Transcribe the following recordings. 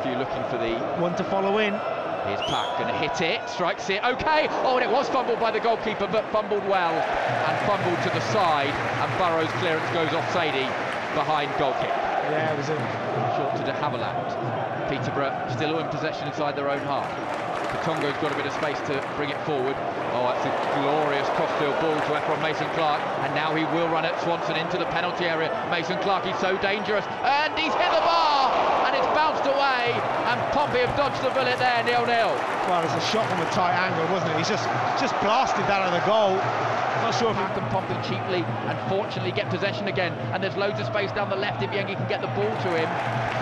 Matthew looking for the one to follow in. Here's Pack, going to hit it, strikes it, okay! Oh, and it was fumbled by the goalkeeper, but fumbled well, and fumbled to the side, and Burrows' clearance goes off Saydee behind goal kick. Yeah, it was a... Short to de Havilland. Peterborough still in possession inside their own half. Katongo's got a bit of space to bring it forward. Oh, that's a glorious crossfield ball to Ephron Mason Clark, and now he will run at Swanson into the penalty area. Mason Clark, he's so dangerous, and he's hit the bar, and it's bounced away, and Pompey have dodged the bullet there, nil-nil. Well, it was a shot from a tight angle, wasn't it? He's just just blasted that out of the goal. Not sure if he can pump it cheaply and fortunately get possession again. And there's loads of space down the left if Yengi can get the ball to him,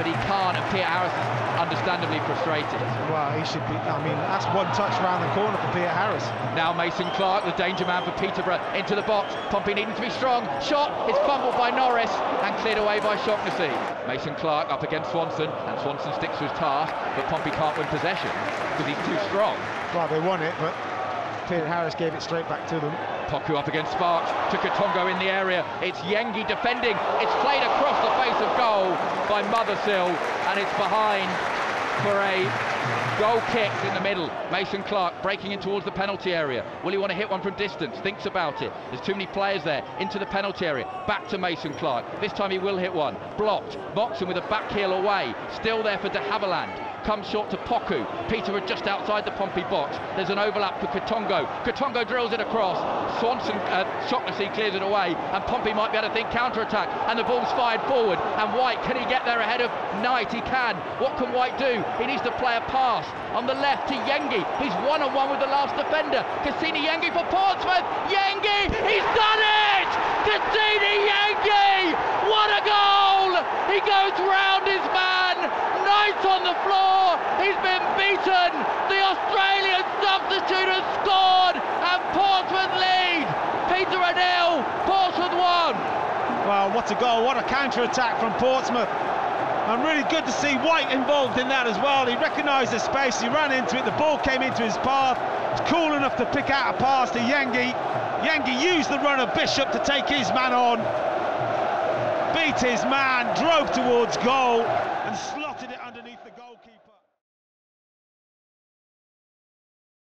but he can't. And Peter Harris is understandably frustrated. Well, he should be. I mean, that's one touch round the corner for Peter Harris. Now Mason Clark, the danger man for Peterborough, into the box. Pompey needing to be strong. Shot is fumbled by Norris and cleared away by Shaughnessy. Mason Clark up against Swanson, and Swanson sticks to his task, but Pompey can't win possession because he's too strong. Well, they won it, but Peter Harris gave it straight back to them. Poku up against Sparkes, to Katongo in the area. It's Yengi defending. It's played across the face of goal by Mothersille, and it's behind for a goal kick in the middle. Mason Clark breaking in towards the penalty area. Will he want to hit one from distance? Thinks about it. There's too many players there. Into the penalty area. Back to Mason Clark. This time he will hit one. Blocked. Moxon with a back heel away. Still there for de Havilland comes short to Poku. Peter are just outside the Pompey box. There's an overlap for Katongo. Katongo drills it across. Swanson, uh, Shaughnessy clears it away, and Pompey might be able to think counter-attack, and the ball's fired forward. And Whyte, can he get there ahead of Knight? He can. What can Whyte do? He needs to play a pass on the left to Yengi. He's one-on-one with the last defender. Kusini Yengi for Portsmouth. Yengi, he's done it! Kusini Yengi! What a goal! He goes round his man. Knight on the floor. He's been beaten. The Australian substitute has scored, and Portsmouth lead. Peter nil. Portsmouth one. Well, what a goal! What a counter attack from Portsmouth. And really good to see Whyte involved in that as well. He recognised the space, he ran into it, the ball came into his path. It's cool enough to pick out a pass to Yengi. Yengi used the run of Bishop to take his man on. Beat his man, drove towards goal and